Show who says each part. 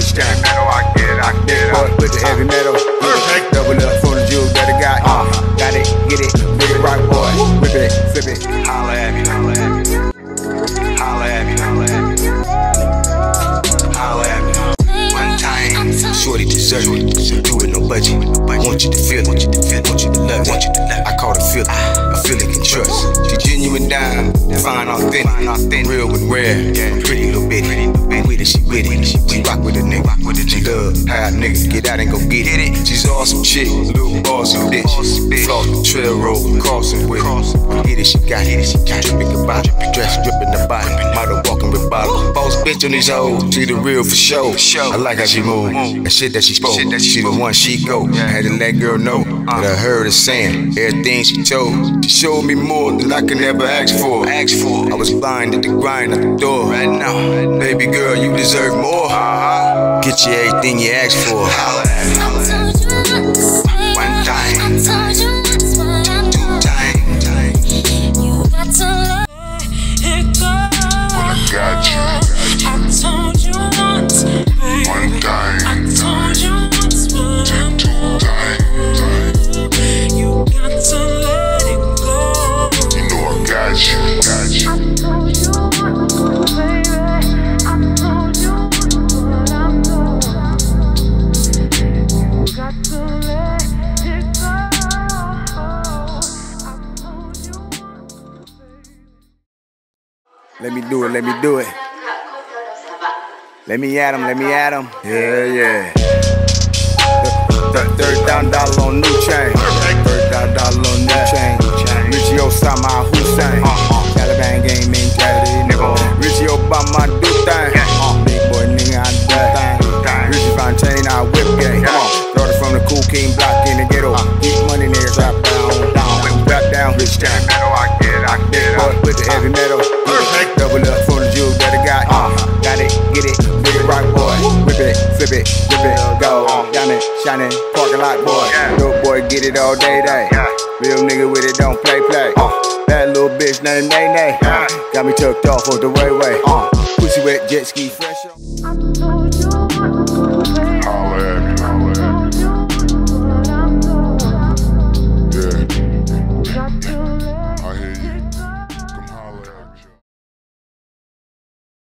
Speaker 1: Rich down.
Speaker 2: Metal, I get it, I get it. I
Speaker 1: Boy, with the heavy metal.
Speaker 2: Perfect.
Speaker 1: Double up for the jewels that I got. Uh, got it, get it, get it right, boy. Whip it, flip it.
Speaker 2: Holla at me, holla at me. Holla at me, holla at me. Holla at me. One time.
Speaker 3: Shorty deserve it. Do it no budget. Want you to feel it. Fine authentic. Real and rare. Pretty little bitty. With it, she with it. She rock with a nigga. She love how a nigga get out and go get it. She's awesome chick. Little bossy bitch. Floss trail road. Crossing with it. Get it, she got it. She dripping the body. Dress dripping the body. Model walking with bottle. Boss bitch on these hoes. She the real for show. I like how she move. And shit that she spoke. She the one she go. Had to let girl know that I heard her saying everything she told. She showed me more than I could ever ask for. Ask for. I was blind at the grind at the door. Right now, baby girl, you deserve more. Get you everything you asked for.
Speaker 4: Let
Speaker 1: me do it, let me do it. Let me at him, let me at him. Yeah, yeah. Th- Third thousand dollar on new chain. Third thousand dollar on new chain. Richie Osama Hussein. Uh-huh. Taliban game daddy, nigga. Richie Obama do thing. Uh-huh. Big boy nigga, I do thing. Richie Fontaine, I whip game. Come on. Started from the cool king block in the ghetto. Uh-huh. Get money niggas rap down, down, rap down, rich down.
Speaker 2: Metal, I get it, get it.
Speaker 1: Boy, with the heavy metal.
Speaker 2: Perfect.
Speaker 1: Double up for the jewels that I got. Uh, got it, get it, get it right, boy. Whip it, flip it, whip it, go. Diamond, shining, parking lot, boy. Dope boy, get it all day, day. Real nigga with it, don't play, play. Uh, bad little bitch named Nay Nay. Got me tucked off of the way, way. Uh, pussy wet, jet ski, fresh. up.
Speaker 5: I told